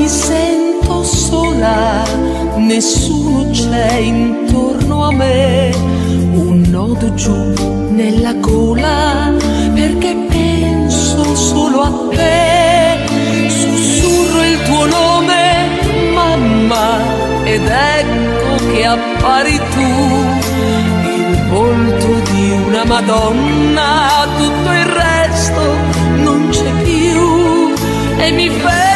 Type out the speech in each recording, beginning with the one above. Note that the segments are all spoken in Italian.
Mi sento sola, nessuno c'è intorno a me, un nodo giù nella gola perché penso solo a te. Sussurro il tuo nome, mamma, ed ecco che appari tu, il volto di una Madonna, tutto il resto non c'è più. E mi fermo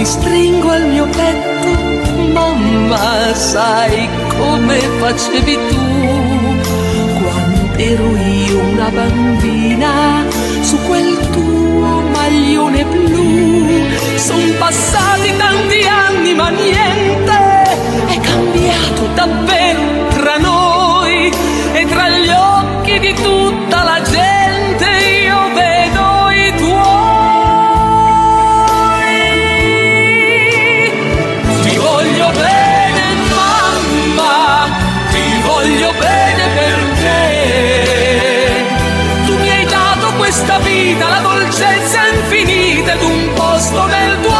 ti stringo al mio petto, mamma, sai come facevi tu quando ero io una bambina su quel tuo maglione blu. Son passati tanti anni, ma niente vita, la dolcezza infinita d'un posto nel tuo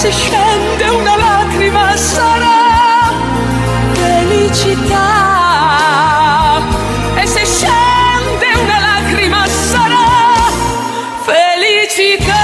se scende una lacrima sarà felicità. E se scende una lacrima sarà felicità.